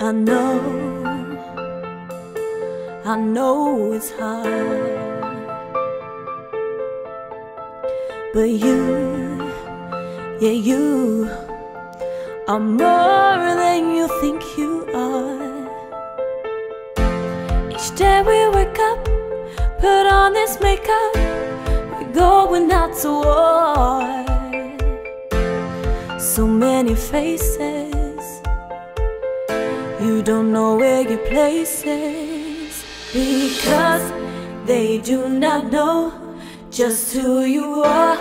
I know, I know it's hard, but you, yeah, you are more than you think you are. Each day we wake up, put on this makeup, we're going out to war. So many faces. You don't know where your place is because they do not know just who you are.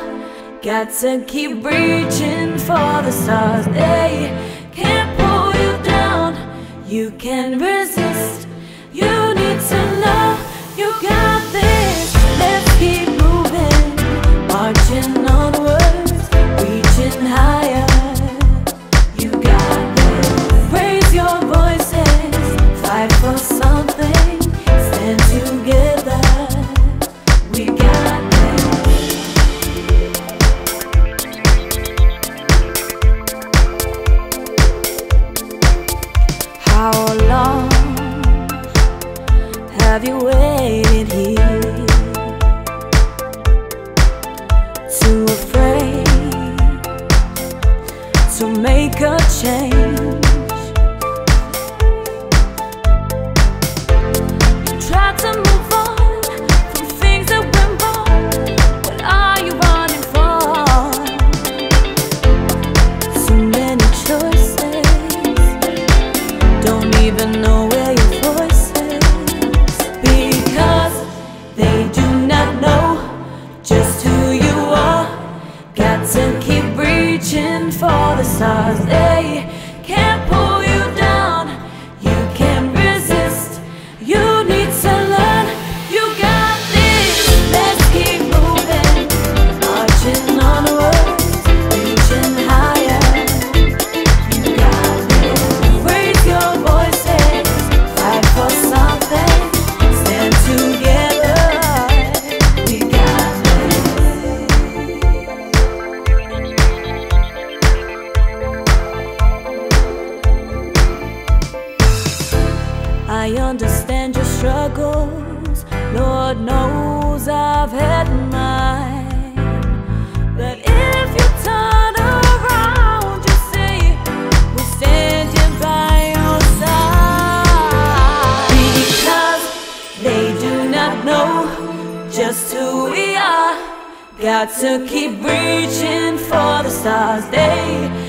Got to keep reaching for the stars. They can't pull you down. You can resist. You long have you waited here? Too afraid to make a change. Reaching for the stars. They I understand your struggles. Lord knows I've had mine. But if you turn around, you see we're standing by your side. Because they do not know just who we are. Got to keep reaching for the stars. They